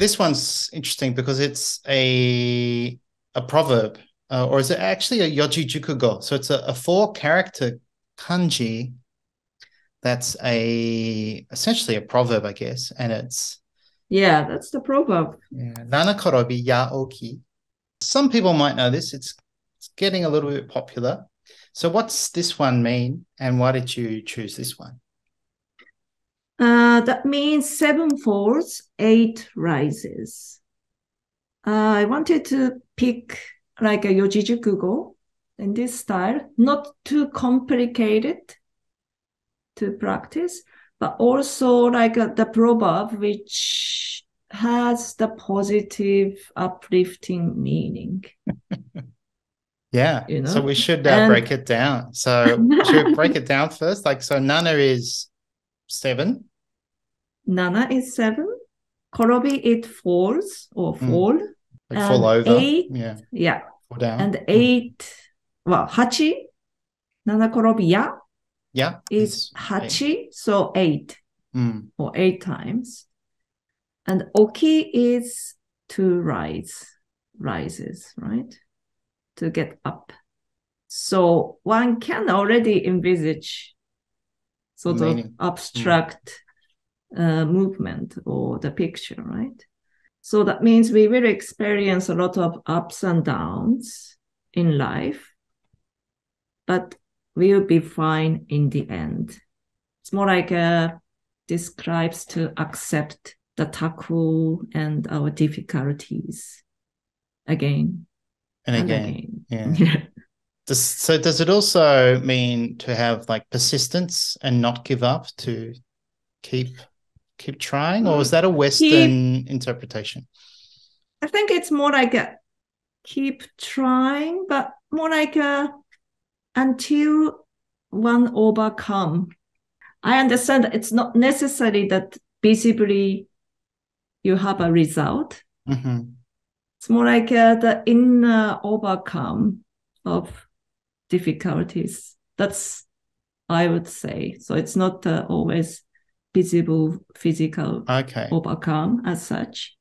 this one's interesting because it's a a proverb, uh, or is it actually a yoji jukugo? So it's a, a four character kanji. That's a essentially a proverb, I guess, and it's Yeah, that's the proverb. yeah, nana korobi ya oki. Some people might know this. It's it's getting a little bit popular. So what's this one mean, and why did you choose this one? Uh, that means seven falls, eight rises. Uh, I wanted to pick like a Yojijukugo in this style, not too complicated to practice, but also like uh, the proverb which has the positive, uplifting meaning. Yeah. You So know? we should uh, And- break it down. So should we break it down first? Like, so Nana is seven. Nana is seven. Korobi it falls or Mm. fall. Like fall over. eight. Yeah. Yeah. Fall down. And eight, well, hachi, nana korobi ya yeah. is it's eight. hachi, so eight Mm. or eight times. And oki is to rise, rises, right? To get up. So one can already envisage sort Meaning. of abstract uh, movement or the picture, right? So that means we will experience a lot of ups and downs in life, but we'll be fine in the end. It's more like a describes to accept the taku and our difficulties again And and again. again. Yeah. Yeah. Does, so does it also mean to have like persistence and not give up to keep keep trying, or is that a Western interpretation? I think it's more like a keep trying, but more like a until one overcome. I understand that it's not necessary that visibly you have a result. hmm It's more like uh, the inner overcome of difficulties. That's I would say. So it's not uh, always visible physical Okay. overcome as such.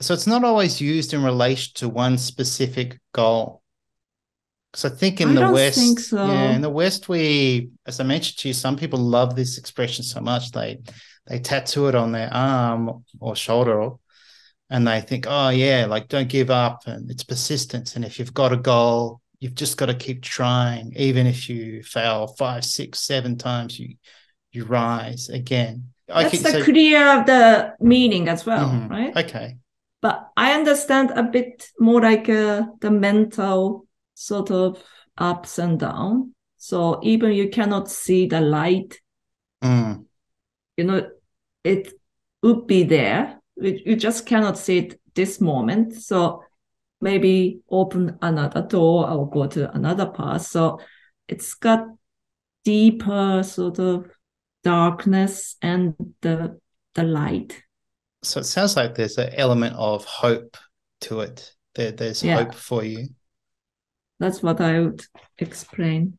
So it's not always used in relation to one specific goal. Because I think in I the West, think so. yeah, in the West, we, as I mentioned to you, some people love this expression so much they they tattoo it on their arm or shoulder, and they think, oh yeah, like don't give up, and it's persistence, and if you've got a goal, you've just got to keep trying, even if you fail five, six, seven times, you you rise again. That's the so- clear of the meaning as well, Mhm. right? okay, But I understand a bit more like uh, the mental sort of ups and down. So even you cannot see the light, Mm, you know, it would be there. You you just cannot see it this moment. So maybe open another door or go to another path. So it's got deeper sort of darkness and the the light. So it sounds like there's an element of hope to it. There, there's Yeah. hope for you. That's what I would explain.